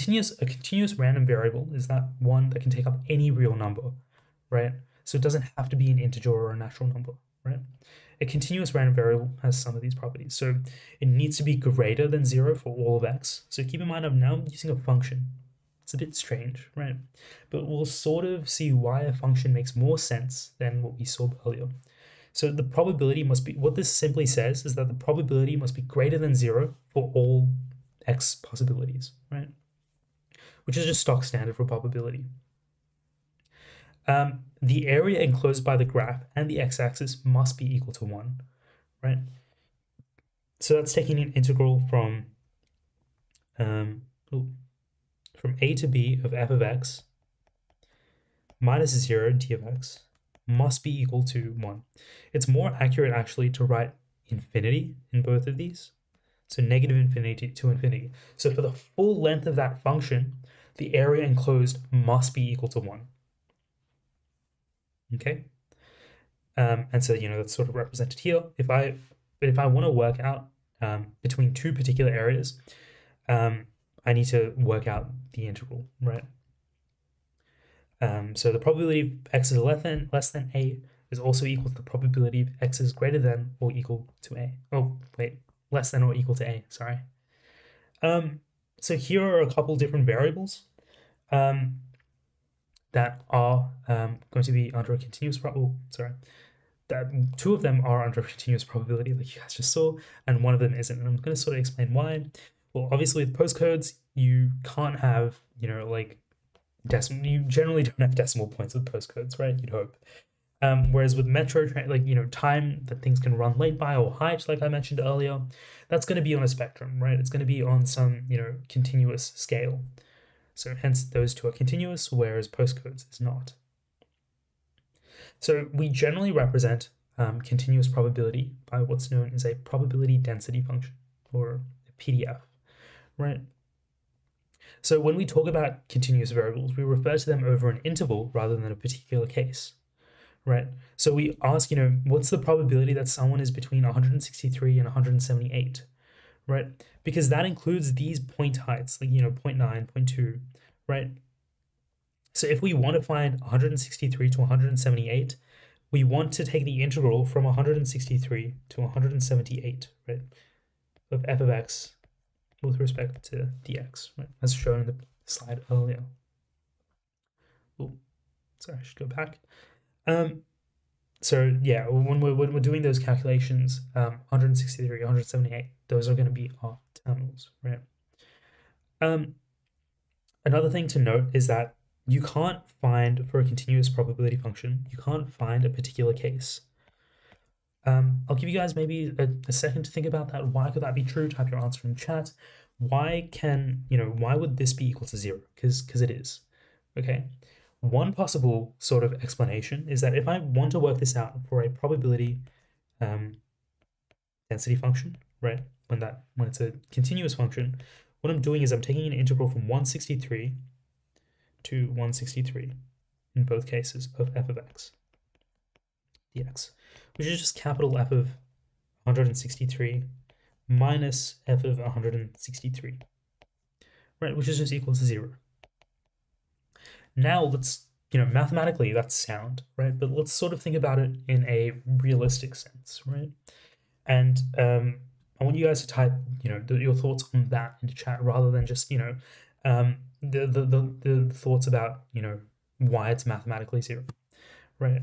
continuous a continuous random variable is that one that can take up any real number, right? So it doesn't have to be an integer or a natural number, right? A continuous random variable has some of these properties. So it needs to be greater than zero for all of x. So keep in mind I'm now using a function. It's a bit strange, right? But we'll sort of see why a function makes more sense than what we saw earlier. So the probability must be, what this simply says is that the probability must be greater than zero for all x possibilities, right? Which is just stock standard for probability. Um, the area enclosed by the graph and the x-axis must be equal to 1, right? So that's taking an integral from um, from a to b of f of x minus 0 d of x must be equal to 1. It's more accurate actually to write infinity in both of these. So negative infinity to infinity. So for the full length of that function, the area enclosed must be equal to 1. Okay? Um, and so, you know, that's sort of represented here. If I, if I want to work out um, between two particular areas, um, I need to work out the integral, right? Um, so the probability of x is less than, less than a is also equal to the probability of x is greater than or equal to a. Oh, wait, less than or equal to a, sorry. Um, so here are a couple different variables um, that are um, going to be under a continuous, oh, sorry, that two of them are under a continuous probability like you guys just saw, and one of them isn't. And I'm going to sort of explain why. Well, obviously with postcodes, you can't have, you know, like decimal, you generally don't have decimal points with postcodes, right? You'd hope. Um, whereas with metro, like you know, time that things can run late by or height, like I mentioned earlier, that's going to be on a spectrum, right? It's going to be on some you know continuous scale. So hence those two are continuous, whereas postcodes is not. So we generally represent um, continuous probability by what's known as a probability density function, or a PDF, right? So when we talk about continuous variables, we refer to them over an interval rather than a particular case, right? So we ask, you know, what's the probability that someone is between 163 and 178, right? Because that includes these point heights, like, you know, 0 0.9, 0.2, right? So if we want to find 163 to 178, we want to take the integral from 163 to 178, right, of f of x with respect to dx, right, as shown in the slide earlier. Oh, sorry, I should go back. Um, so yeah, when we're, when we're doing those calculations, um, 163, 178, those are going to be our terminals, right? Um, another thing to note is that you can't find, for a continuous probability function, you can't find a particular case. Um, I'll give you guys maybe a, a, second to think about that. Why could that be true? Type your answer in chat. Why can, you know, why would this be equal to zero? Because because it is. Okay. One possible sort of explanation is that if I want to work this out for a probability um, density function, right, when that when it's a continuous function, what I'm doing is I'm taking an integral from 163 to 163 in both cases of f of x dx, which is just capital F of 163 minus f of 163, right, which is just equal to zero. Now let's, you know, mathematically that's sound, right, but let's sort of think about it in a realistic sense, right? And um, I want you guys to type, you know, your thoughts on that into chat rather than just, you know, um, the, the, the, the thoughts about, you know, why it's mathematically zero, right?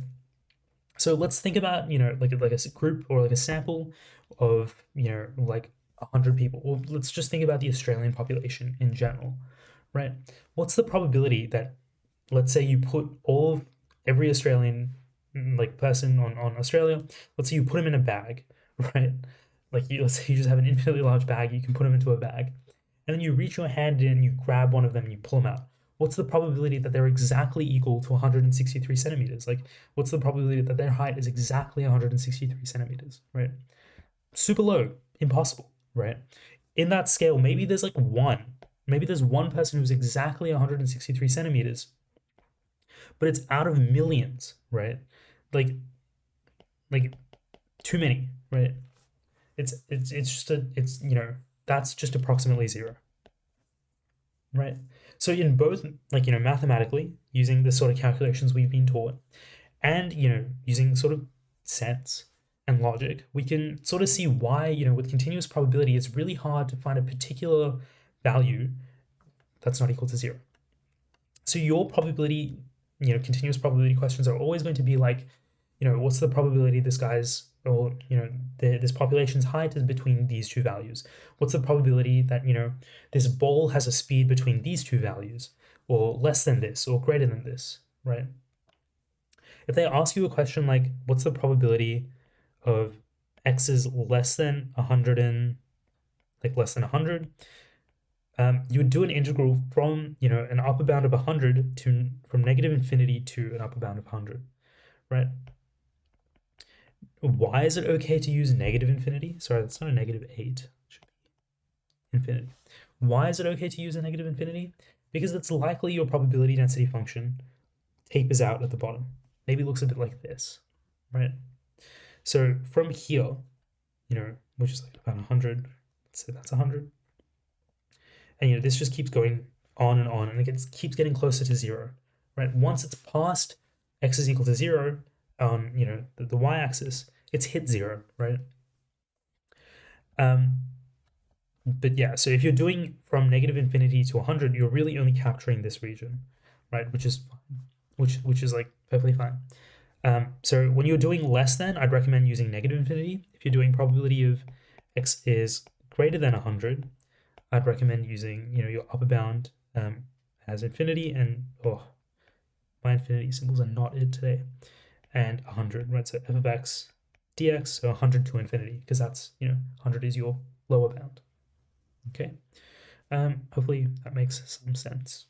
So let's think about, you know, like, like a group or like a sample of, you know, like 100 people. Well, let's just think about the Australian population in general, right? What's the probability that, let's say you put all of every Australian mm, like person on, on Australia, let's say you put them in a bag, right? Like you, let's say you just have an infinitely large bag, you can put them into a bag, and then you reach your hand in, you grab one of them, and you pull them out what's the probability that they're exactly equal to 163 centimeters? Like, what's the probability that their height is exactly 163 centimeters, right? Super low, impossible, right? In that scale, maybe there's like one, maybe there's one person who's exactly 163 centimeters, but it's out of millions, right? Like, like too many, right? It's it's it's just a it's you know that's just approximately zero, right? So in both, like, you know, mathematically, using the sort of calculations we've been taught, and, you know, using sort of sense and logic, we can sort of see why, you know, with continuous probability, it's really hard to find a particular value that's not equal to zero. So your probability, you know, continuous probability questions are always going to be like, you know, what's the probability this guy's or you know the, this population's height is between these two values? What's the probability that you know this ball has a speed between these two values or less than this or greater than this right? If they ask you a question like what's the probability of x is less than 100 and like less than 100 um, you would do an integral from you know an upper bound of 100 to from negative infinity to an upper bound of 100 right why is it okay to use negative infinity? Sorry, that's not a negative 8. should infinity. Why is it okay to use a negative infinity? Because it's likely your probability density function tapers out at the bottom. Maybe looks a bit like this, right? So from here, you know, which is like about 100, let's say that's 100. And, you know, this just keeps going on and on, and it gets, keeps getting closer to zero, right? Once it's past x is equal to zero, on you know the, the y-axis, it's hit zero, right? Um, but yeah, so if you're doing from negative infinity to 100, you're really only capturing this region, right? Which is which which is like perfectly fine. Um, so when you're doing less than, I'd recommend using negative infinity. If you're doing probability of x is greater than 100, I'd recommend using you know your upper bound um, as infinity and oh, my infinity symbols are not it today and 100, right? So f of x dx, so 100 to infinity, because that's, you know, 100 is your lower bound. Okay. Um, hopefully that makes some sense.